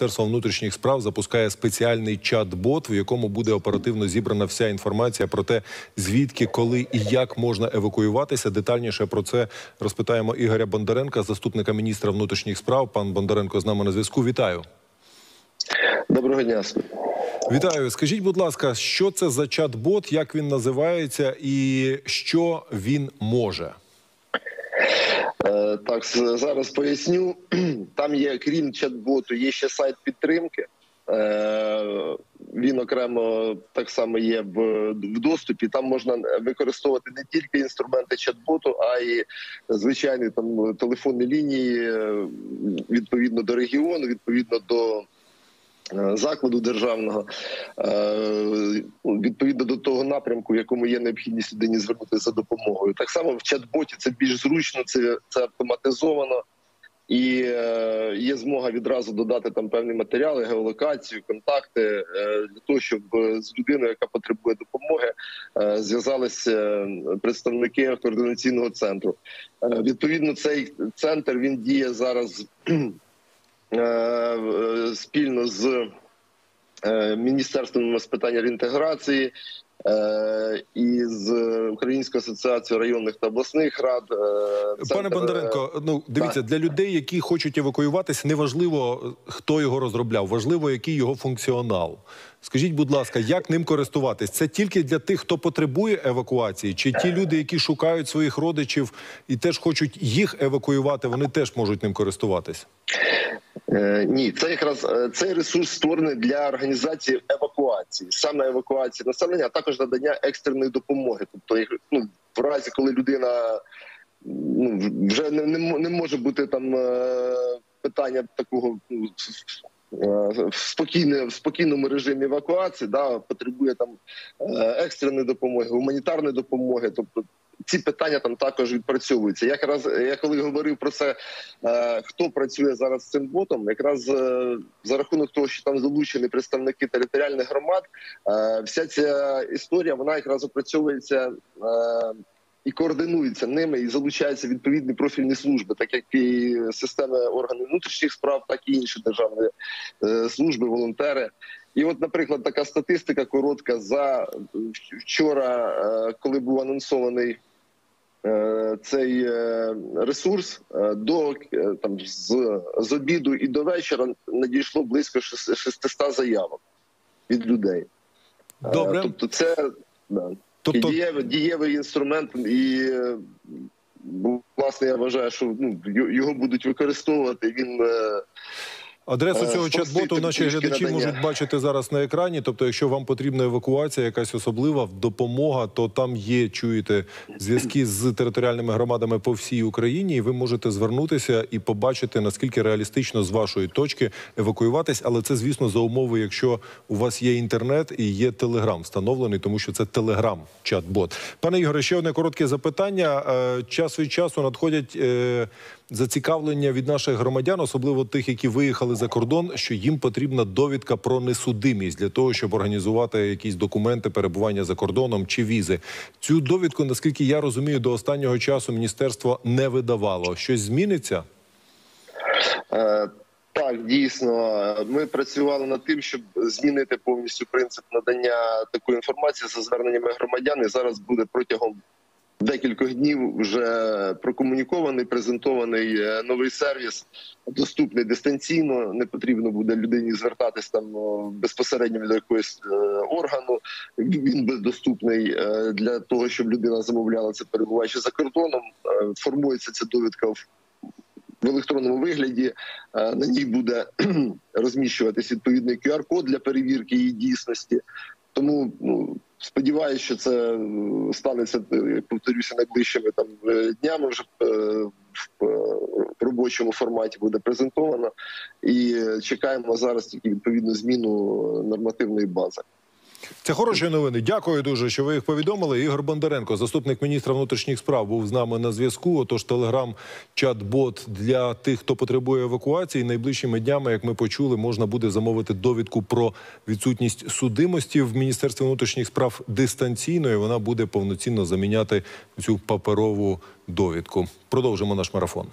Міністерство внутрішніх справ запускає спеціальний чат-бот, в якому буде оперативно зібрана вся інформація про те, звідки, коли і як можна евакуюватися. Детальніше про це розпитаємо Ігоря Бондаренка, заступника міністра внутрішніх справ. Пан Бондаренко з нами на зв'язку. Вітаю. Доброго дня. Вітаю. Скажіть, будь ласка, що це за чат-бот, як він називається, і що він може? Е, Так, зараз поясню. Там є, крім чат-боту, є ще сайт підтримки. Е, Він окремо так само є в, доступі. Там можна використовувати не тільки інструменти чат-боту, а й звичайні там телефонні лінії е, відповідно до регіону, відповідно до закладу державного, е, відповідно до того напрямку, в якому є необхідність людині звернутися за допомогою. Так само в чат-боті це більш зручно, це, це автоматизовано. І е, є змога відразу додати там певні матеріали, геолокацію, контакти е, для того, щоб е, з людиною, яка потребує допомоги, е, зв'язалися е, представники координаційного центру. Е, відповідно, цей центр він діє зараз е, е, спільно з е, міністерством з питань реінтеграції. е, І з Українською асоціацією районних та обласних рад е, Пане е, Бондаренко, ну дивіться, для людей, які хочуть евакуюватися, неважливо, хто його розробляв, важливо, який його функціонал. Скажіть, будь ласка, як ним користуватись? Це тільки для тих, хто потребує евакуації, чи ті люди, які шукають своїх родичів і теж хочуть їх евакуювати, вони теж можуть ним користуватись? Е, Ні, це якраз е, цей ресурс створений для організації евакуації, саме евакуації населення, а також надання екстреної допомоги. Тобто, ну, в разі, коли людина ну, вже не, не, не може бути там е, питання такого ну, в спокійне в спокійному режимі евакуації, да, потребує там екстреної допомоги, гуманітарної допомоги. Тобто ці питання там також відпрацьовуються. Якраз я коли говорив про це, е, хто працює зараз з цим ботом, якраз е, за рахунок того, що там залучені представники територіальних громад, е, вся ця історія вона якраз опрацьовується. І координується ними, і залучаються відповідні профільні служби, так як і системи органів внутрішніх справ, так і інші державні служби, волонтери. І, от, наприклад, така статистика коротка за вчора, коли був анонсований цей е, ресурс, е, до е, там з, з обіду і до вечора надійшло близько шес- 600 заявок від людей. Е, Добре. Тобто, це да. Тобто, і дієвий, дієвий інструмент, і е, власне я вважаю, що ну його будуть використовувати. Він е, Адресу Е, цього чат-боту наші глядачі надання. можуть бачити зараз на екрані. Тобто, якщо вам потрібна евакуація, якась особлива допомога, то там є, чуєте, зв'язки з територіальними громадами по всій Україні, і ви можете звернутися і побачити, наскільки реалістично з вашої точки евакуюватись. Але це, звісно, за умови, якщо у вас є інтернет і є телеграм встановлений, тому що це телеграм чат-бот. Пане Ігоре, ще одне коротке запитання. Е, Час від часу надходять. Зацікавлення від наших громадян, особливо тих, які виїхали за кордон, що їм потрібна довідка про несудимість для того, щоб організувати якісь документи перебування за кордоном чи візи. Цю довідку, наскільки я розумію, до останнього часу міністерство не видавало. Щось зміниться? Е, Так, дійсно, ми працювали над тим, щоб змінити повністю принцип надання такої інформації за зверненнями громадян. І зараз буде протягом декількох днів вже прокомунікований, презентований е, новий сервіс, доступний дистанційно. Не потрібно буде людині звертатись там безпосередньо до якогось е, органу. Він буде доступний е, для того, щоб людина замовляла це перебуваючи за кордоном. Формується ця довідка в в електронному вигляді. На ній буде розміщуватись відповідний QR-код для перевірки її дійсності. Тому ну, сподіваюся, що це е, станеться, е, повторюся, найближчими там е, днями вже в робочому форматі буде презентовано. І чекаємо зараз тільки відповідну зміну нормативної бази. Це хороші новини. Дякую дуже, що ви їх повідомили. Ігор Бондаренко, заступник міністра внутрішніх справ, був з нами на зв'язку. Отож, телеграм чат-бот для тих, хто потребує евакуації. Найближчими днями, як ми почули, можна буде замовити довідку про відсутність судимості в міністерстві внутрішніх справ дистанційно. і Вона буде повноцінно заміняти цю паперову довідку. Продовжимо наш марафон.